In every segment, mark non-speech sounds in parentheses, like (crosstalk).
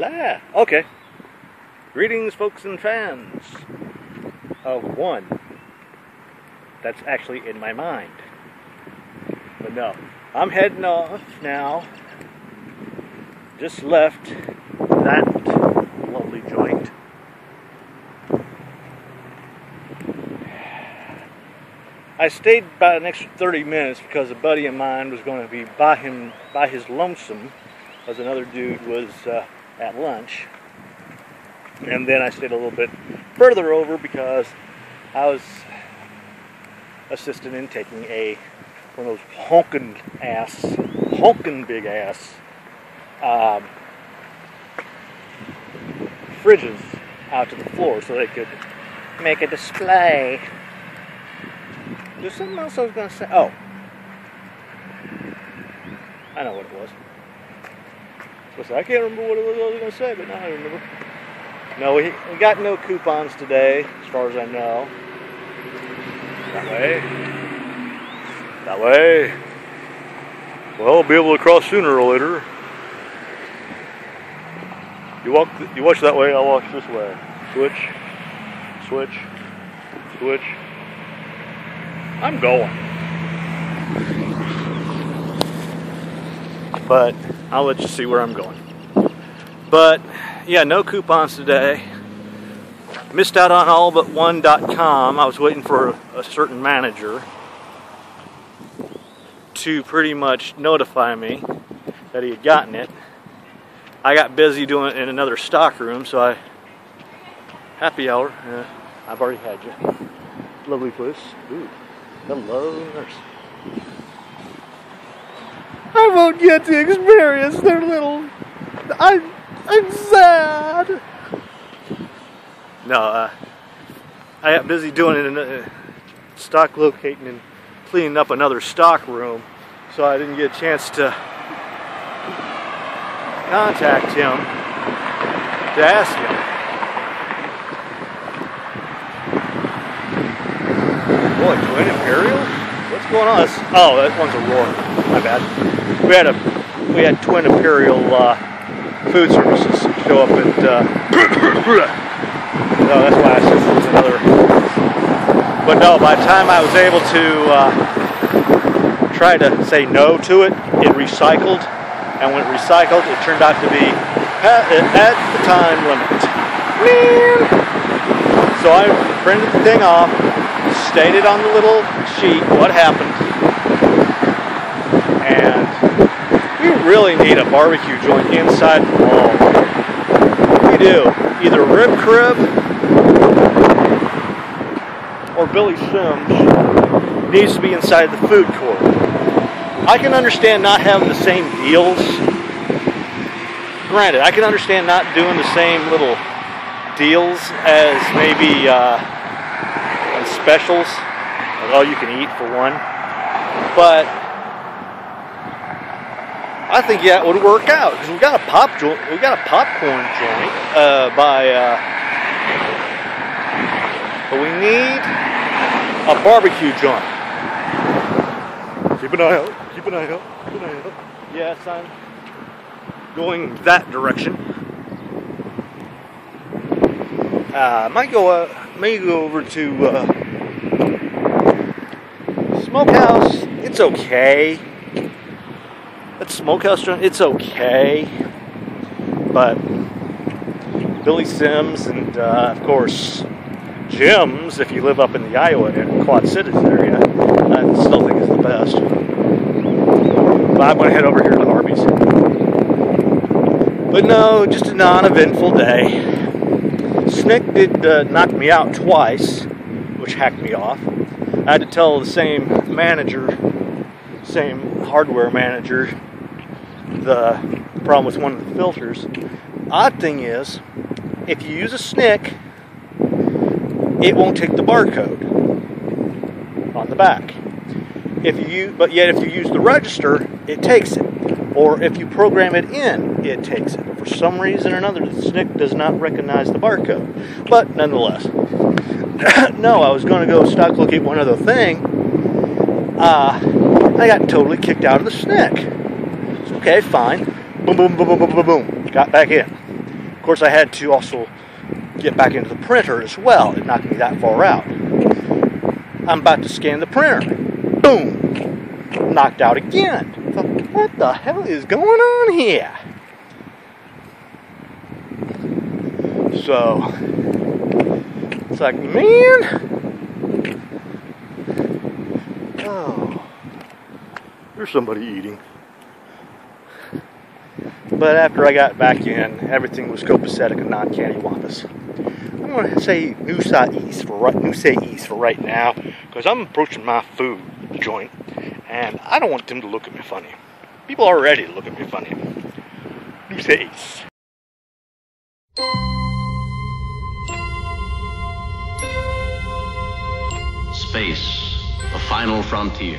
blah. Okay. Greetings, folks and fans of one that's actually in my mind. But no, I'm heading off now. Just left that lovely joint. I stayed about an extra 30 minutes because a buddy of mine was going to be by him by his lonesome, as another dude was uh, at lunch. And then I stayed a little bit further over because I was assisting in taking a one of those honking ass, honking big ass um, fridges out to the floor so they could make a display. There's something else I was going to say. Oh, I know what it was. Listen, I can't remember what it was I was going to say, but now I remember. No, we, we got no coupons today, as far as I know. That way. That way. Well, I'll be able to cross sooner or later. You walk. You watch that way. I'll watch this way. Switch. Switch. Switch. I'm going. But I'll let you see where I'm going. But yeah, no coupons today. Missed out on all but one.com. I was waiting for a, certain manager to pretty much notify me that he had gotten it. I got busy doing it in another stock room, so I happy hour. Uh, I've already had you. Lovely place. Ooh, hello, nurse. I won't get to experience their little. I'm I'm sad. No, uh, I got busy doing uh, stock locating and cleaning up another stock room, so I didn't get a chance to contact him to ask him. Boy, Twin Imperial? What's going on? That's, oh, that one's a roar. My bad. We had a we had Twin Imperial uh, food services show up at. Uh, (coughs) no, that's why I said it was another. But no, by the time I was able to uh, try to say no to it, it recycled and when it recycled, it turned out to be at, at the time limit. So I printed the thing off, stated on the little sheet what happened, and we really need a barbecue joint inside the mall. We do. Either Rib Crib or Billy Sims needs to be inside the food court. I can understand not having the same deals. Granted, I can understand not doing the same little deals as maybe uh, specials, like all you can eat for one. But I think yeah, it would work out because we got a pop joint, we got a popcorn joint uh, by, uh, but we need a barbecue joint. Keep an eye out. Keep an eye out. Keep an eye out. Yes, I'm going that direction. Uh, might go. Uh, may go over to uh, Smokehouse. It's okay. That Smokehouse joint. It's okay. But Billy Sims and uh, of course Jim's, if you live up in the Iowa Quad Cities area, I still think is the best. But I'm going to head over here to Arby's. But no, just a non-eventful day. Snick did uh, knock me out twice, which hacked me off. I had to tell the same manager, same hardware manager, the problem with one of the filters. Odd thing is, if you use a SNCC, it won't take the barcode on the back. If you but yet if you use the register, it takes it. Or if you program it in, it takes it. For some reason or another, the SNCC does not recognize the barcode. But nonetheless, (coughs) no, I was going to go stock locate one other thing. Uh, I got totally kicked out of the SNCC. Okay, fine. Boom, boom, boom, boom, boom, boom, boom. Got back in. Of course, I had to also get back into the printer as well. It knocked me that far out. I'm about to scan the printer. Boom! Knocked out again. what the hell is going on here? So, it's like, man. Oh, there's somebody eating. But after I got back in, everything was copacetic and non-cattywampus. I'm going to say Noosayees for right, East for right now, because I'm approaching my food joint, and I don't want them to look at me funny. People are ready to look at me funny. Noosayees. Space, the final frontier.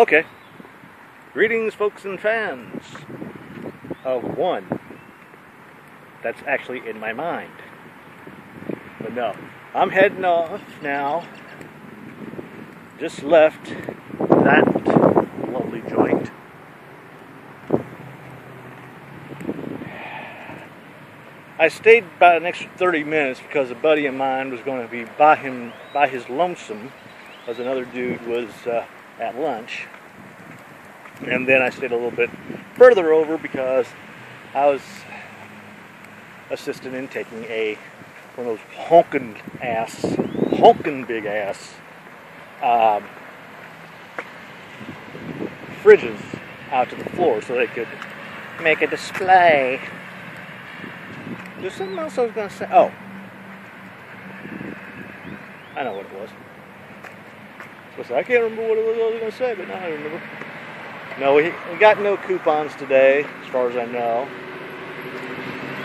Okay. Greetings, folks and fans of one that's actually in my mind. But no, I'm heading off now. Just left that lovely joint. I stayed about an extra 30 minutes because a buddy of mine was going to be by him by his lonesome, as another dude was uh, at lunch. And then I stayed a little bit further over because I was assisting in taking a one of those honking ass, honking big ass um, fridges out to the floor so they could make a display. There's something else I was going to say. Oh, I know what it was. I can't remember what it was I was going to say, but now I remember. No, we, we got no coupons today, as far as I know.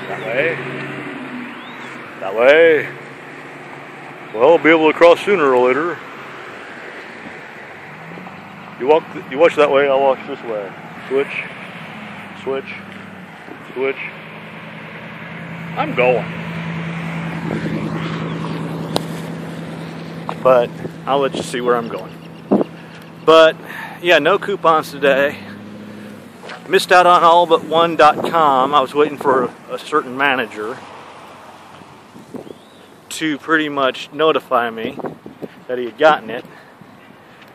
That way. That way. Well, I'll be able to cross sooner or later. You walk. You watch that way. I'll watch this way. Switch. Switch. Switch. I'm going. But I'll let you see where I'm going. But yeah, no coupons today. Missed out on all but one.com. I was waiting for a, certain manager to pretty much notify me that he had gotten it.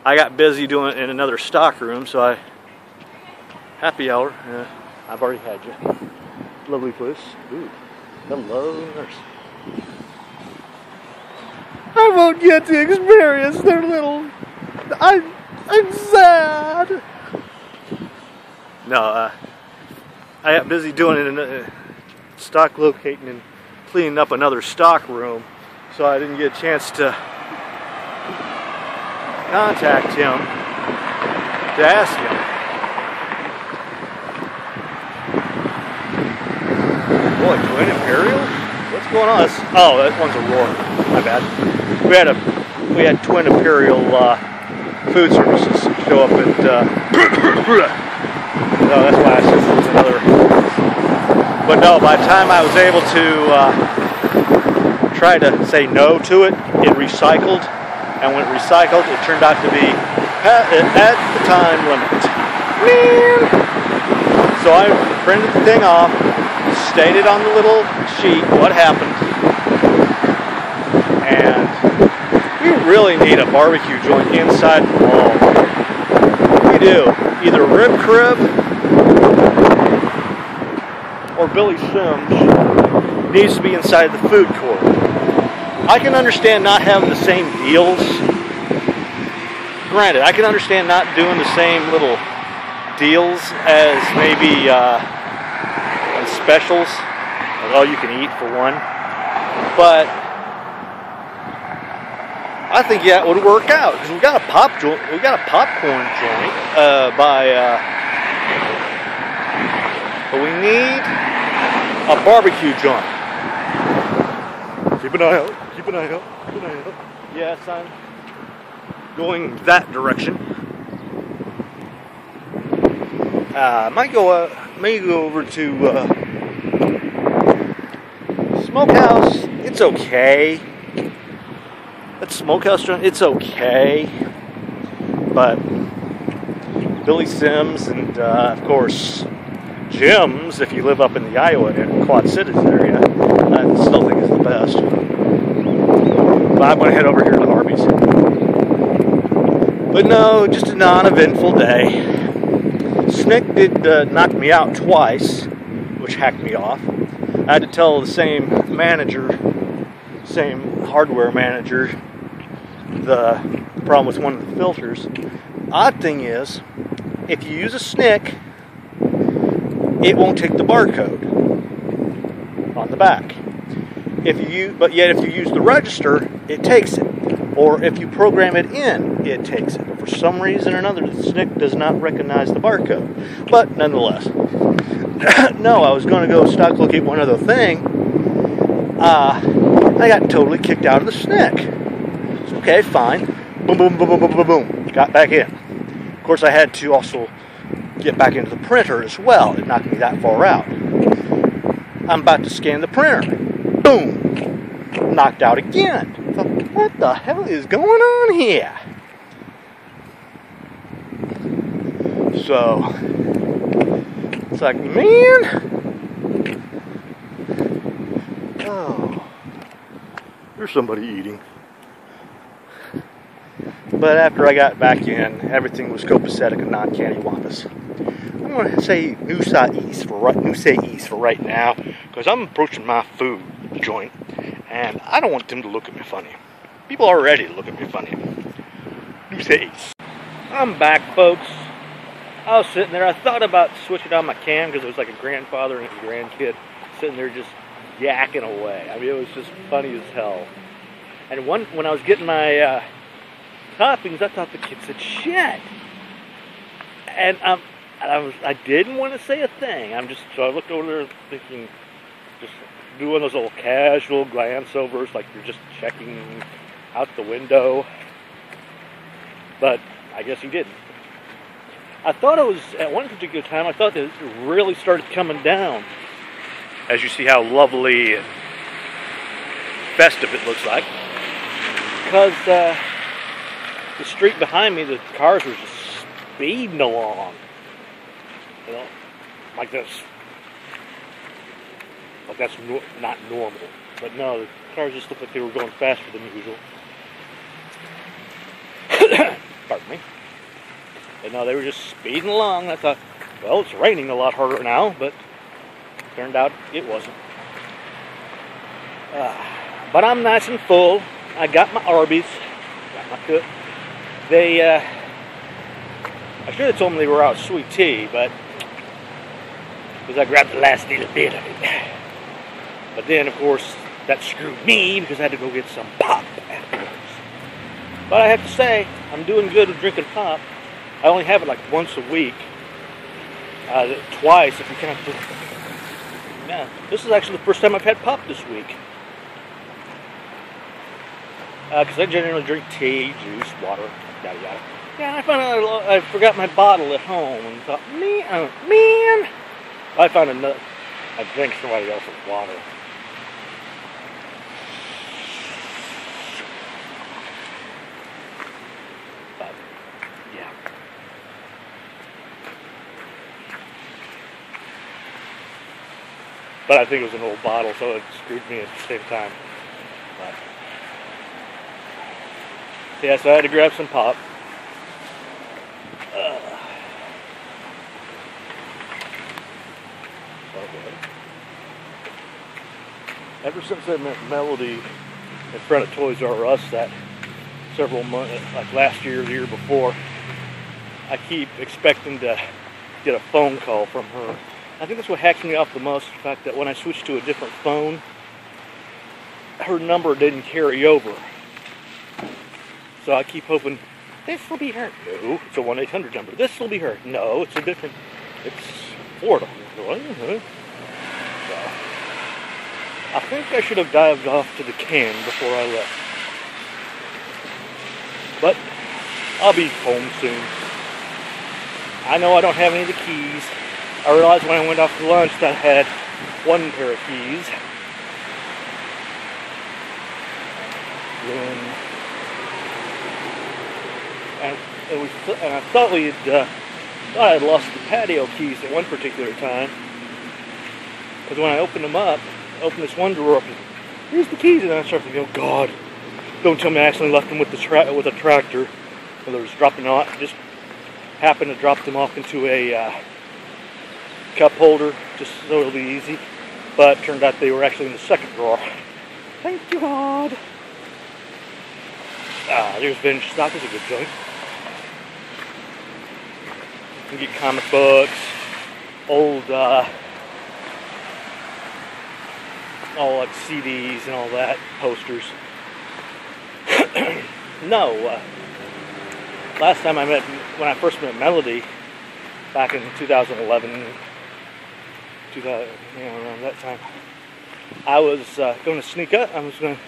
I got busy doing it in another stock room, so I happy hour. Uh, I've already had you. Lovely place. Ooh, hello, nurse. I won't get to experience their little. I'm I'm sad. No, uh, I got busy doing uh, stock locating and cleaning up another stock room, so I didn't get a chance to contact him to ask him. Boy, Twin Imperial? What's going on? That's, oh, that one's a roar. My bad. We had a we had Twin Imperial uh, food services show up at. Uh, (coughs) no, that's why I said it was another. But no, by the time I was able to uh, try to say no to it, it recycled, and when it recycled, it turned out to be at, at the time limit. So I printed the thing off, stated on the little sheet what happened, and we really need a barbecue joint inside the mall. We do. Either Rib Crib or Billy Sims needs to be inside the food court. I can understand not having the same deals. Granted, I can understand not doing the same little deals as maybe uh, specials, like all you can eat for one. But I think it would work out because we got a pop joint, we got a popcorn joint uh, by, uh, but we need a barbecue joint. Keep an eye out. Keep an eye out. Keep an eye out. Yes, I'm going that direction. Uh, might go. Uh, may go over to uh, Smokehouse. It's okay. That Smokehouse joint. It's okay. But Billy Sims and uh, of course Jim's, if you live up in the Iowa Quad Cities area, I still think is the best. But I'm going to head over here to Arby's. But no, just a non-eventful day. Snick did uh, knock me out twice, which hacked me off. I had to tell the same manager, same hardware manager, the problem with one of the filters. Odd thing is, if you use a SNCC, it won't take the barcode on the back. If you, but yet if you use the register, it takes it. Or if you program it in, it takes it. For some reason or another, the SNCC does not recognize the barcode. But nonetheless, (coughs) no, I was going to go stock locate one other thing. Uh, I got totally kicked out of the SNCC. Okay, fine. Boom, boom, boom, boom, boom, boom, boom. Got back in. Of course, I had to also get back into the printer as well. It knocked me that far out. I'm about to scan the printer. Boom! Knocked out again. What the hell is going on here? So, it's like, man. Oh, there's somebody eating. But after I got back in, everything was copacetic and non cattywampus. I'm going to say Noosayees for right, Noosayees for right now, because I'm approaching my food joint, and I don't want them to look at me funny. People already look at me funny. Noosayees. I'm back, folks. I was sitting there. I thought about switching on my cam because it was like a grandfather and his grandkid sitting there just yakking away. I mean, it was just funny as hell. And one when I was getting my uh, toppings, I thought the kid said shit. And um, I was I didn't want to say a thing. I'm just so I looked over there thinking, just doing those little casual glance overs, like you're just checking out the window. But I guess he didn't. I thought it was at one particular time. I thought it really started coming down, as you see how lovely and festive it looks like. Because uh, the street behind me, the cars were just speeding along. You know, like this. Like that's no, not normal. But no, the cars just looked like they were going faster than usual. (coughs) Pardon me. But no, they were just speeding along. I thought, well, it's raining a lot harder now, but turned out it wasn't. Uh, but I'm nice and full. I got my Arby's, got my cook. They, uh, I should have told them they were out sweet tea, but because I grabbed the last little bit of it. But then, of course, that screwed me because I had to go get some pop afterwards. But I have to say, I'm doing good with drinking pop. I only have it like once a week. Uh, twice, if you count the. Yeah, this is actually the first time I've had pop this week. Because uh, I generally drink tea, juice, water, yada yada. Yeah, I found out I, forgot my bottle at home and thought, man, uh, man. I found another. I drank somebody else's water. But, yeah. But I think it was an old bottle, so it screwed me at the same time. But, yeah, so I had to grab some pop. Uh, Ever since I met Melody in front of Toys R Us that several months, like last year the year before. I keep expecting to get a phone call from her. I think that's what hacks me off the most. The fact that when I switched to a different phone, her number didn't carry over. So I keep hoping this will be her. No, it's a 1 800 number. This will be her. No, it's a different. It's Florida. So, I think I should have dived off to the can before I left. But I'll be home soon. I know I don't have any of the keys. I realized when I went off to lunch that I had one pair of keys. Then, and, and, we, and I thought we had uh, thought I had lost the patio keys at one particular time. Because when I opened them up, I opened this one drawer up, and here's the keys, and I started thinking, oh God, don't tell me I accidentally left them with the tra- with a tractor. When I was dropping off, just happened to drop them off into a uh, cup holder, just so it'll be easy. But turned out they were actually in the second drawer. Thank God. Ah, there's Vintage Stock is a good joint. Can get comic books, old, uh, all like CDs and all that, posters. (clears throat) no, uh, last time I met, when I first met Melody, back in 2011, 2000, you know, around that time, I was uh, going to sneak up. I was going to,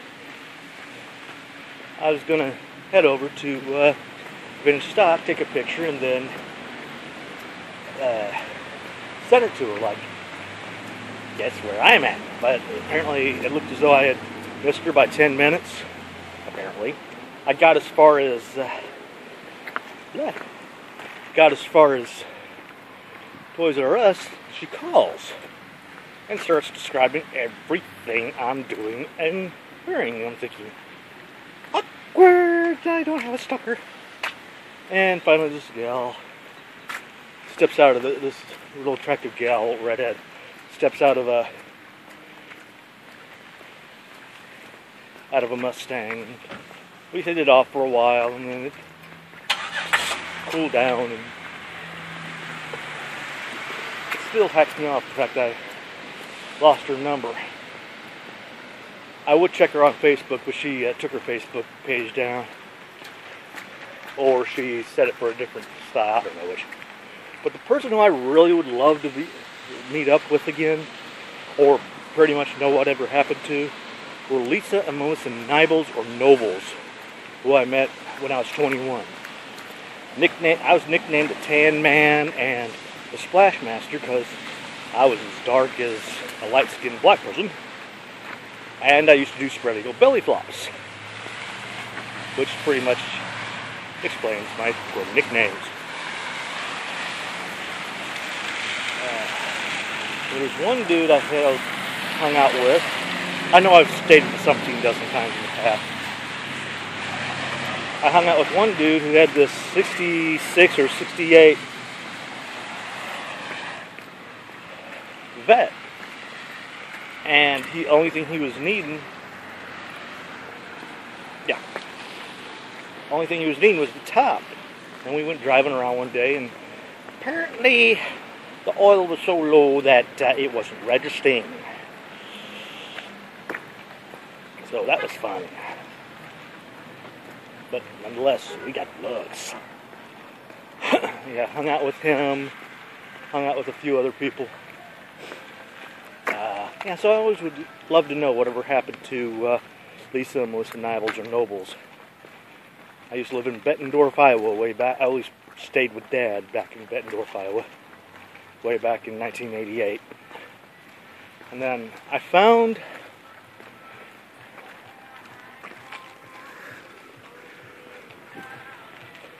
I was going to head over to uh, Vintage Stock, take a picture, and then uh, send it to her. Like, guess where I'm at. But apparently, it looked as though I had missed her by 10 minutes. Apparently, I got as far as. Uh, yeah, got as far as Toys R Us, she calls and starts describing everything I'm doing and wearing. I'm thinking, awkward, I don't have a stalker. And finally, this gal steps out of the, this little attractive gal, redhead, steps out of a out of a Mustang. We hit it off for a while, and then it cooled down and it still hacks me off the fact I lost her number. I would check her on Facebook, but she uh, took her Facebook page down. Or she set it for a different style. I don't know which. But the person who I really would love to be, meet up with again, or pretty much know whatever happened to, were Lisa and Melissa Nibbles or Nobles, who I met when I was 21 nickname I was nicknamed the Tan Man and the Splash Master because I was as dark as a light-skinned black person, and I used to do spread eagle belly flops, which pretty much explains my nicknames. There was one dude I had hung out with. I know I've stated this 17 dozen times in the past I hung out with one dude who had this 66 or 68 vet. And the only thing he was needing, yeah, only thing he was needing was the top. And we went driving around one day, and apparently the oil was so low that uh, it wasn't registering. So that was fun but nonetheless, we got looks. (laughs) yeah, hung out with him, hung out with a few other people. Uh, yeah, so I always would love to know whatever happened to uh, Lisa and Melissa Nibbles or Nobles. I used to live in Bettendorf, Iowa, way back. I always stayed with Dad back in Bettendorf, Iowa, way back in 1988. And then I found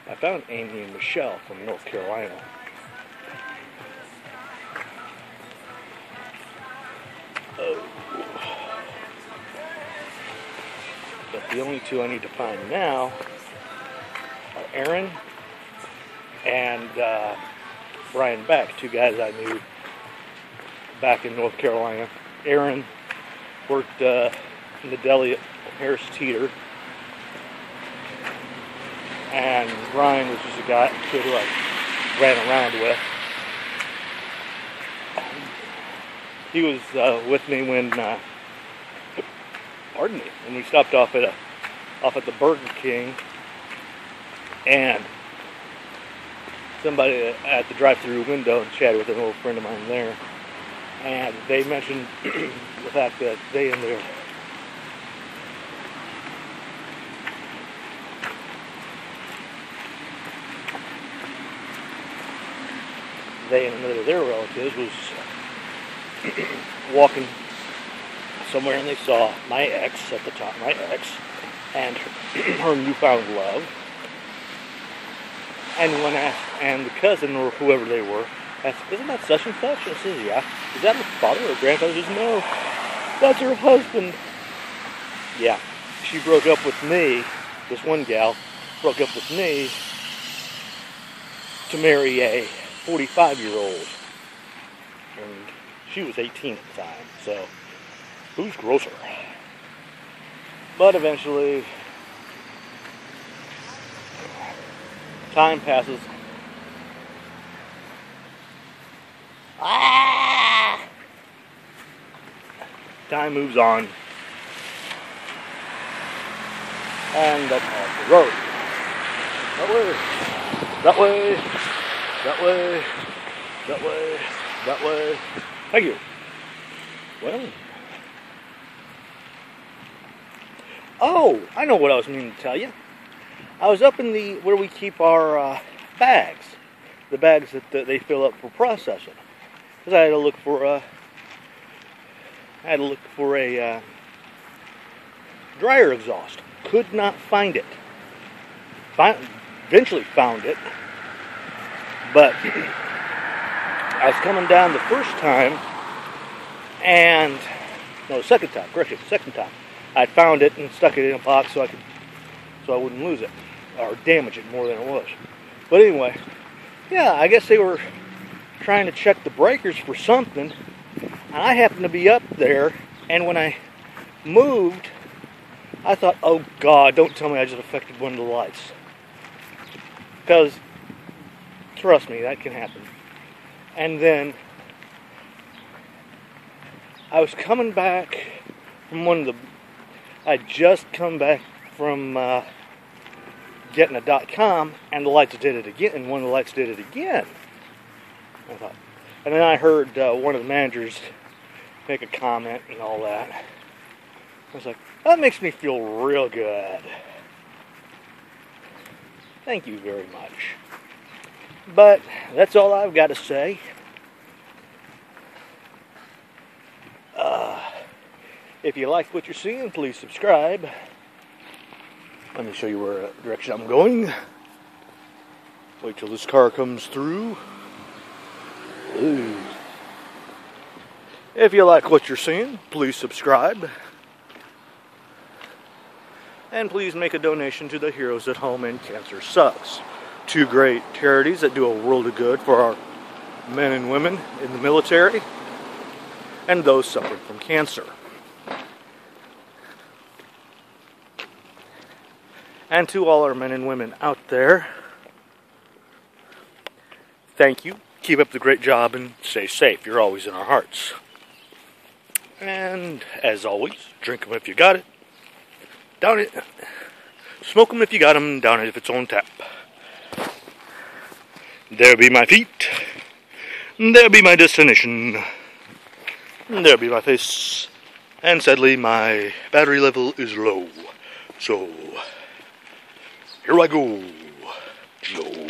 I found Amy and Michelle from North Carolina. Oh. But the only two I need to find now are Aaron and uh, Brian Beck, two guys I knew back in North Carolina. Aaron worked uh, in the deli at Harris Teeter. And Ryan was just a guy, who I ran around with. He was uh, with me when, uh, pardon me, when we stopped off at a, off at the Burger King, and somebody at the drive-through window and chatted with an old friend of mine there, and they mentioned (clears throat) the fact that they and their they and another of their relatives was (clears throat) walking somewhere and they saw my ex at the time, my ex, and (clears throat) her newfound love. And when asked, and the cousin or whoever they were asked, "Isn't that such and such?" And I says, "Yeah." Is that her father or grandfather? Says, "No, that's her husband." Yeah, she broke up with me. This one gal broke up with me to marry a 45 year old. And she was 18 at the time, so who's grosser? But eventually, time passes. Ah! Time moves on. And that's off the road. That way. That way. That way. That way. That way. Thank you. Well. Oh, I know what I was meaning to tell you. I was up in the where we keep our uh, bags, the bags that, they fill up for processing, because I had to look for a, I had to look for a uh, dryer exhaust. Could not find it. Fin- eventually found it, but I was coming down the first time, and no, second time. Correction, second time. I found it and stuck it in a box so I could, so I wouldn't lose it or damage it more than it was. But anyway, yeah, I guess they were trying to check the breakers for something, and I happened to be up there. And when I moved, I thought, "Oh God, don't tell me I just affected one of the lights," because trust me, that can happen. And then I was coming back from one of the. I'd just come back from uh, getting a dot com, and the lights did it again, and one of the lights did it again. I thought, and then I heard uh, one of the managers make a comment and all that. I was like, that makes me feel real good. Thank you very much. But that's all I've got to say. Uh, if you like what you're seeing, please subscribe. Let me show you where uh, direction I'm going. Wait till this car comes through. Ooh. If you like what you're seeing, please subscribe. And please make a donation to the Heroes at Home and Cancer Sucks. Two great charities that do a world of good for our men and women in the military and those suffering from cancer. And to all our men and women out there, thank you. Keep up the great job and stay safe. You're always in our hearts. And as always, drink them if you got it. Down it. Smoke them if you got them. Down it if it's on tap. There be my feet. There be my destination. There be my face. And sadly, my battery level is low. So, here I go. Low.